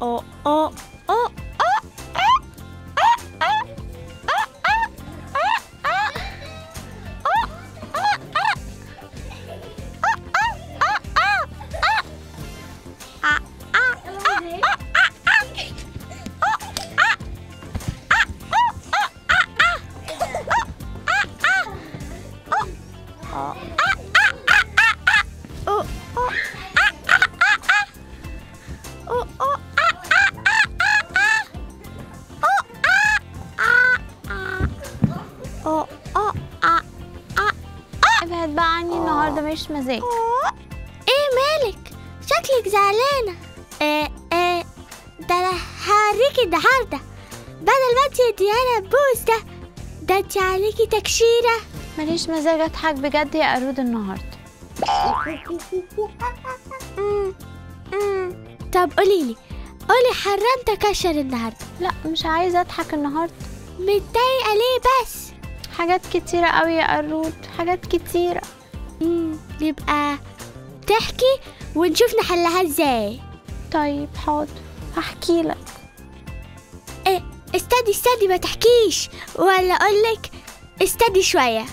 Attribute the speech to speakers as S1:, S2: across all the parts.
S1: oh, oh. النهارده مش مزاج
S2: إيه مالك؟ شكلك زعلانة. آه آه ده أنا هوريكي النهاردة. بدل ما انتي اديانا البوس ده ده انتي عليكي تكشيرة.
S1: ماليش مزاج اضحك بجد يا قرود النهارده.
S2: طب قوليلي قولي حرمت اكشر النهاردة.
S1: لا مش عايزة اضحك النهارده.
S2: متضايقة ليه بس؟
S1: حاجات كتيرة قوي يا قرود حاجات كتيرة.
S2: مم. يبقى تحكي ونشوف نحلها إزاي.
S1: طيب حاضر. هحكي لك.
S2: إيه استني استني ما تحكيش. ولا اقولك استني شوية.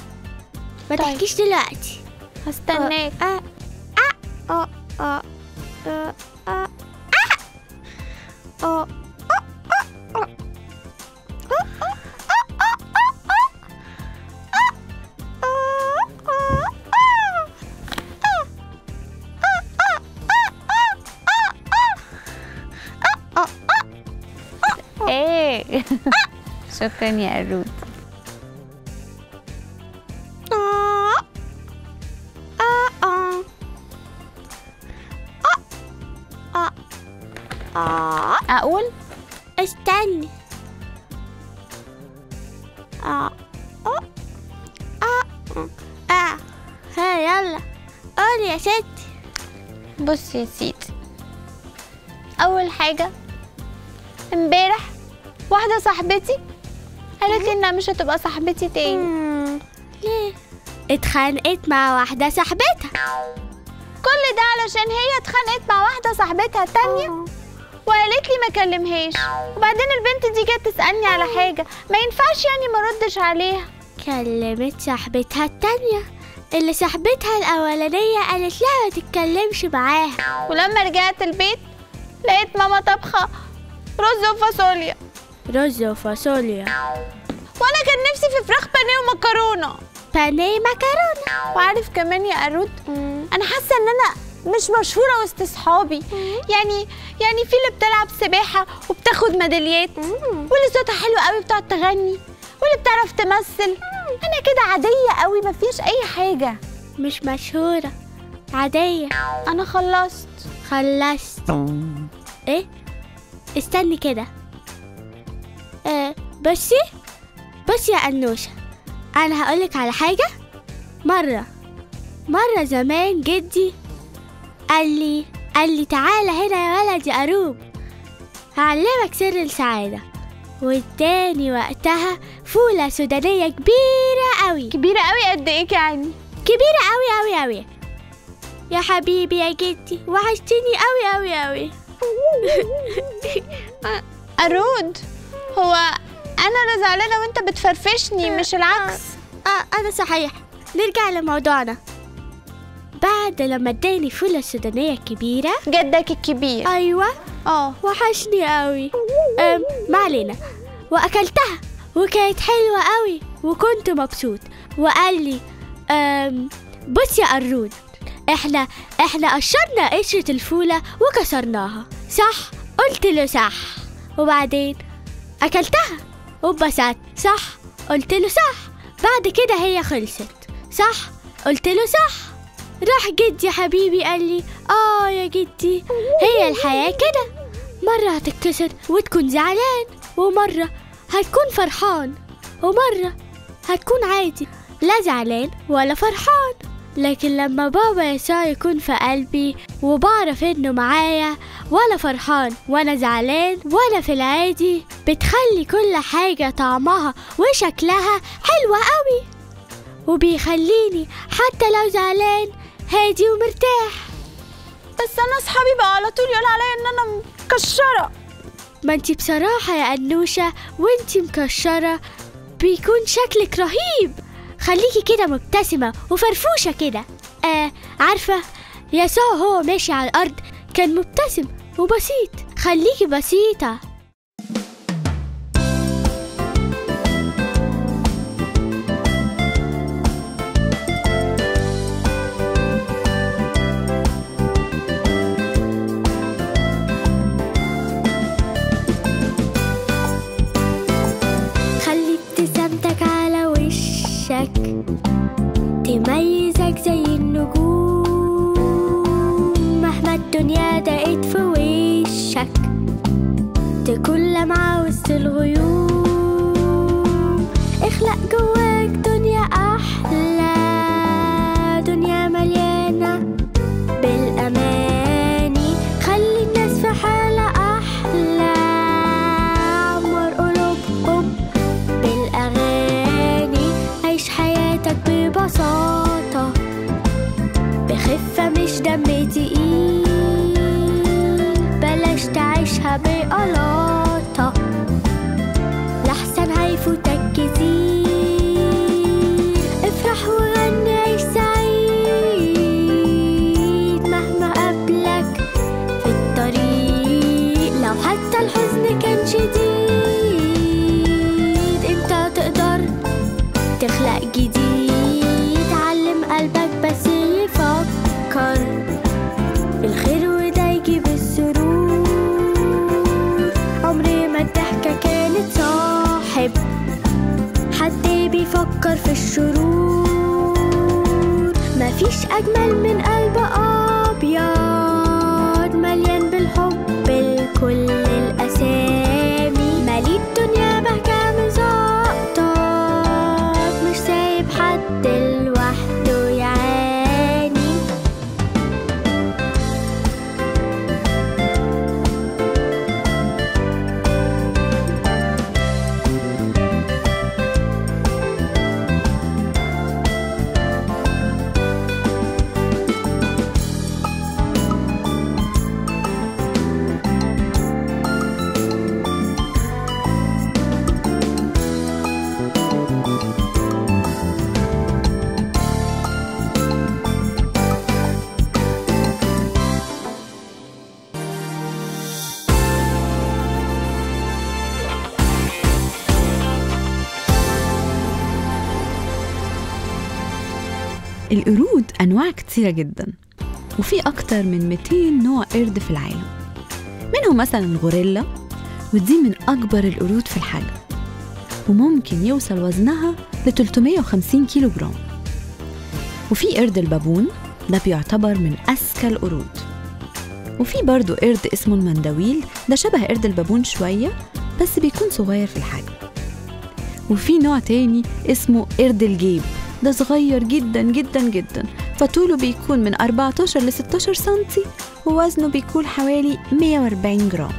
S2: ما
S1: طيب.
S2: تحكيش دلوقتي.
S1: هستناك.
S2: آه آه آه آه آه آه
S1: شكرا يا قرود أقول؟
S2: استني آه آه آه آه ها يلا. قولي يا ستي
S1: بص يا سيدي أول حاجة امبارح واحدة صاحبتي قالت لي انها مش هتبقى صاحبتي تاني.
S2: ليه؟ اتخانقت مع واحدة صاحبتها.
S1: كل ده علشان هي اتخانقت مع واحدة صاحبتها تانية؟ وقالت لي ما كلمهاش. وبعدين البنت دي جت تسألني على حاجة ما ينفعش يعني ما ردش عليها.
S2: كلمت صاحبتها التانية. اللي صاحبتها الأولانية قالت لها ما تتكلمش معاها.
S1: ولما رجعت البيت لقيت ماما طبخه رز وفاصوليا.
S2: رز وفاصوليا.
S1: وأنا كان نفسي في فراخ بانيه ومكرونة.
S2: بانيه مكرونة.
S1: وعارف كمان يا قرود أنا حاسة إن أنا مش مشهورة وسط صحابي يعني يعني في اللي بتلعب سباحة وبتاخد ميداليات. واللي صوتها حلو قوي بتقعد تغني. واللي بتعرف تمثل. أنا كده عادية قوي مفيش أي حاجة.
S2: مش مشهورة. عادية.
S1: أنا خلصت.
S2: خلصت. إيه؟ استني كده. بصي بصي يا أنوشة أنا هقولك على حاجة. مرة مرة زمان جدي قال لي قال لي تعالى هنا يا ولد يا قروب هعلمك سر السعادة. واداني وقتها فولة سودانية كبيرة قوي.
S1: كبيرة قوي قد إيه يعني؟
S2: كبيرة قوي قوي قوي. يا حبيبي يا جدي وحشتني قوي قوي قوي.
S1: قرود هو أنا اللي زعلانة وأنت بتفرفشني مش العكس.
S2: آه أنا صحيح. نرجع لموضوعنا. بعد لما اداني فولة سودانية كبيرة.
S1: جدك الكبير.
S2: أيوة.
S1: آه.
S2: وحشني قوي أم ما علينا. وأكلتها وكانت حلوة قوي وكنت مبسوط. وقال لي أم بص يا قرود إحنا إحنا قشرنا قشرة الفولة وكسرناها. صح؟ قلت له صح. وبعدين؟ أكلتها. واتبسطت صح قلت له صح. بعد كده هي خلصت. صح قلت له صح. راح جدي حبيبي قال لي آه يا جدي هي الحياة كده. مرة هتتكسر وتكون زعلان ومرة هتكون فرحان ومرة هتكون عادي. لا زعلان ولا فرحان. لكن لما بابا يسوع يكون في قلبي وبعرف إنه معايا ولا فرحان ولا زعلان ولا في العادي بتخلي كل حاجة طعمها وشكلها حلوة قوي. وبيخليني حتى لو زعلان هادي ومرتاح.
S1: بس أنا أصحابي بقى على طول يقول عليا إن أنا م-
S3: مكشرة.
S2: ما انتي بصراحة يا أنوشة وانتي مكشرة بيكون شكلك رهيب. خليكي كده مبتسمة وفرفوشة كده. آه عارفة يسوع هو ماشي على الأرض كان مبتسم وبسيط. خليكي بسيطة. مفيش أجمل من قلب
S1: القرود أنواع كتيرة جدا وفي أكتر من 200 نوع قرد في العالم. منهم مثلا الغوريلا ودي من أكبر القرود في الحجم وممكن يوصل وزنها ل 350 كيلو جرام وفي قرد البابون ده بيعتبر من أذكى القرود. وفي برضو قرد اسمه المندويل ده شبه قرد البابون شوية بس بيكون صغير في الحجم. وفي نوع تاني اسمه قرد الجيب. ده صغير جدا جدا جدا. فطوله بيكون من 14 ل 16 سنتي ووزنه بيكون حوالي 140 جرام.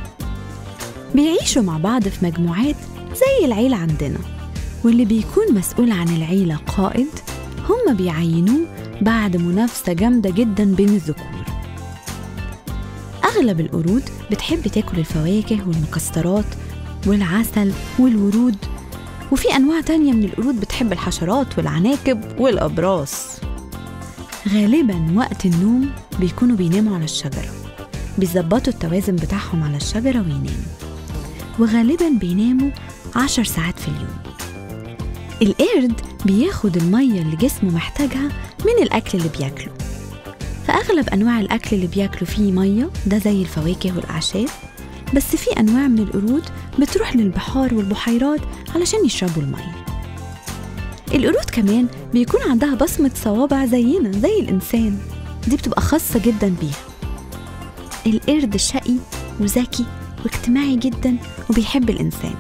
S1: بيعيشوا مع بعض في مجموعات زي العيلة عندنا. واللي بيكون مسؤول عن العيلة قائد هم بيعينوه بعد منافسة جامدة جدا بين الذكور. أغلب القرود بتحب تاكل الفواكه والمكسرات والعسل والورود وفي أنواع تانية من القرود بتحب الحشرات والعناكب والأبراص. غالبا وقت النوم بيكونوا بيناموا على الشجرة. بيظبطوا التوازن بتاعهم على الشجرة ويناموا. وغالبا بيناموا عشر ساعات في اليوم. القرد بياخد المية اللي جسمه محتاجها من الأكل اللي بياكله. فأغلب أنواع الأكل اللي بياكلوا فيه مية ده زي الفواكه والأعشاب بس في أنواع من القرود بتروح للبحار والبحيرات علشان يشربوا المية القرود كمان بيكون عندها بصمة صوابع زينا زي الإنسان دي بتبقى خاصة جدا بيها. القرد شقي وذكي واجتماعي جدا وبيحب الإنسان.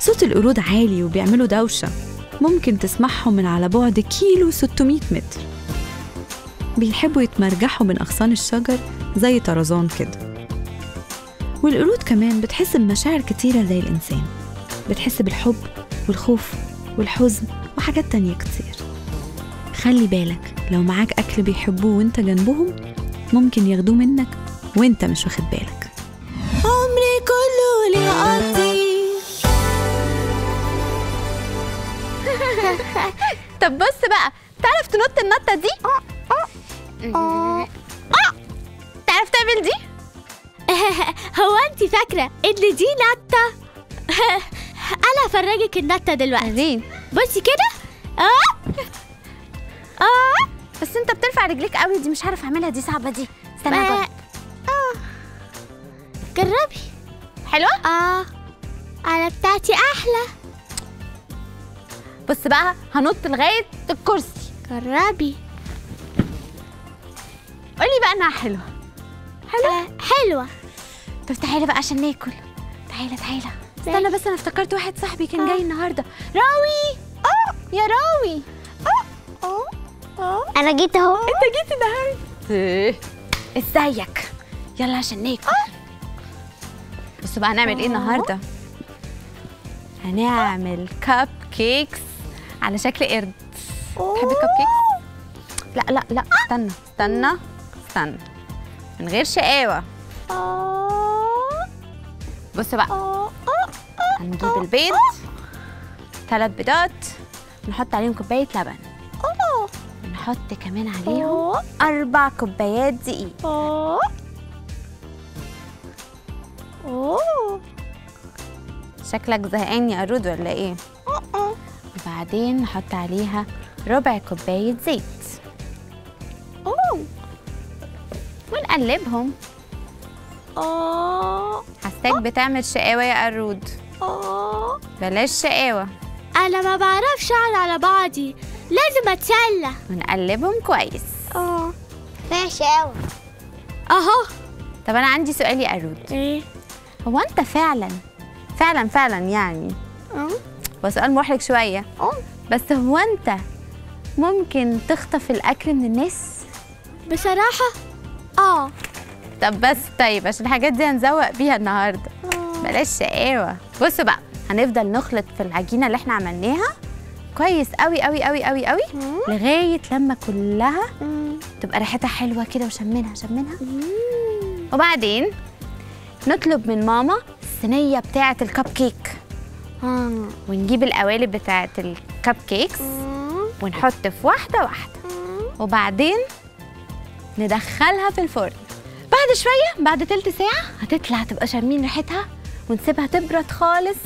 S1: صوت القرود عالي وبيعملوا دوشة ممكن تسمعهم من على بعد كيلو 600 متر. بيحبوا يتمرجحوا من أغصان الشجر زي طرزان كده. والقرود كمان بتحس بمشاعر كتيرة زي الإنسان. بتحس بالحب والخوف والحزن وحاجات تانية كتير. خلي بالك لو معاك أكل بيحبوه وأنت جنبهم ممكن ياخدوه منك وأنت مش واخد بالك. عمري كله لقضي طب بص بقى تعرف تنط النطة دي؟ تعرف تعمل دي؟
S2: هو انت فاكرة ان دي نطة؟ أنا هفرجك النطة دلوقتي. بصي كده. آه. آه.
S1: بس انت بترفع رجليك قوي دي مش عارف اعملها دي صعبة دي. استنى
S2: آه. جربي.
S1: حلوة؟
S2: آه. أنا بتاعتي أحلى.
S1: بص بقى هنط لغاية الكرسي.
S2: جربي.
S1: قولي بقى إنها حلوة.
S2: حلوة؟ حلوة.
S1: طب تعالى بقى عشان ناكل. تعالى تعالى. استنى بس أنا افتكرت واحد صاحبي كان جاي النهارده. راوي! آه يا راوي!
S2: أنا جيت أهو.
S1: أنت جيت النهارده. إزيك؟ يلا عشان ناكل. بصوا بقى هنعمل إيه النهارده؟ هنعمل cup cakes على شكل قرد. تحبي cup cakes لا لا لا استنى استنى استنى. من غير شقاوة. بصوا بقى. هنجيب البيض. ثلاث بيضات. نحط عليهم كوباية لبن. ونحط كمان عليهم أربع كوبايات دقيق. شكلك زهقان يا قرود ولا إيه؟ وبعدين نحط عليها ربع كوباية زيت. ونقلبهم. حساك بتعمل شقاوة يا قرود. بلاش شقاوة.
S2: أنا ما بعرفش اقعد على بعضي. لازم أتسلى.
S1: ونقلبهم كويس.
S2: آه. فيها شقاوة. أهو.
S1: طب أنا عندي سؤال يا قرود.
S2: إيه؟
S1: هو أنت فعلا فعلا فعلا يعني
S2: آه.
S1: هو سؤال محرج شوية.
S2: آه.
S1: بس هو أنت ممكن تخطف الأكل من الناس؟
S2: بصراحة؟ آه.
S1: طب بس طيب عشان الحاجات دي هنزوق بيها النهارده. بلاش شقاوة. بصوا بقى هنفضل نخلط في العجينة اللي إحنا عملناها كويس قوي قوي قوي قوي قوي لغاية لما كلها تبقى ريحتها حلوة كده وشمنها شمنها وبعدين نطلب من ماما الصينية بتاعة الكب كيك. ونجيب القوالب بتاعة الكب كيكس ونحط في واحدة واحدة. وبعدين ندخلها في الفرن. بعد شوية بعد تلت ساعة هتطلع تبقى شامين ريحتها ونسيبها تبرد خالص.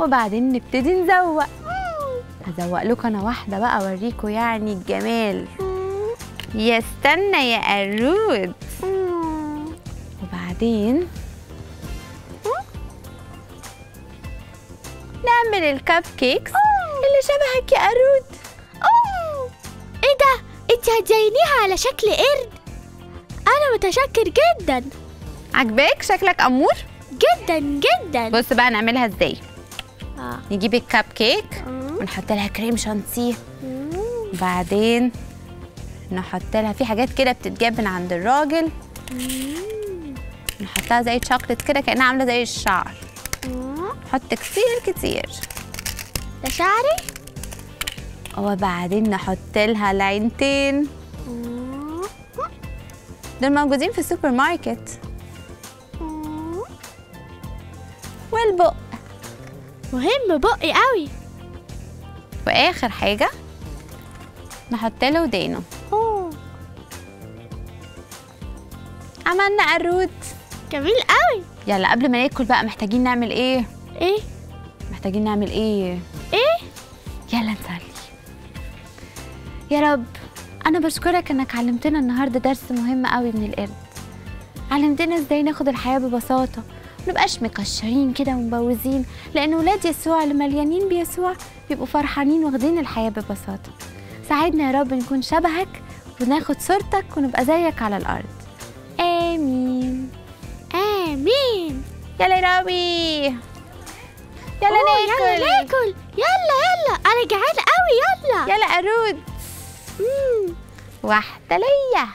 S1: وبعدين نبتدي نزوق. هزوق لكم أنا واحدة بقى أوريكم يعني الجمال. يستنى يا قرود. وبعدين نعمل الكب كيكس اللي شبهك يا قرود.
S2: إيه ده؟ انت هتزينيها على شكل قرد؟ أنا متشكر جدا.
S1: عجباك؟ شكلك أمور؟
S2: جدا جدا.
S1: بص بقى نعملها إزاي.
S2: آه.
S1: نجيب الكب كيك ونحط لها كريم شانتيه. وبعدين نحط لها في حاجات كده بتتجاب من عند الراجل. نحطها زي شوكليت كده كأنها عاملة زي الشعر. نحط كتير كتير.
S2: ده شعري؟
S1: وبعدين نحط لها العينتين دول موجودين في السوبر ماركت. والبق
S2: مهم بقي قوي.
S1: وآخر حاجة نحط له ودانه. عملنا قرود
S2: جميل قوي.
S1: يلا قبل ما ناكل بقى محتاجين نعمل إيه؟
S2: إيه؟
S1: محتاجين نعمل إيه؟
S2: إيه؟
S1: يلا نصلي. يا رب. أنا بشكرك إنك علمتنا النهارده درس مهم قوي من القرد. علمتنا إزاي ناخد الحياة ببساطة منبقاش مكشرين كده ومبوزين لأن ولاد يسوع اللي مليانين بيسوع بيبقوا فرحانين واخدين الحياة ببساطة. ساعدنا يا رب نكون شبهك وناخد صورتك ونبقى زيك على الأرض. آمين.
S2: آمين.
S1: يلا يا رامي يلا ناكل
S2: يلا ناكل. يلا يلا. أنا جعان قوي يلا.
S1: يلا قرود. واحدة ليا.